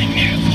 the news.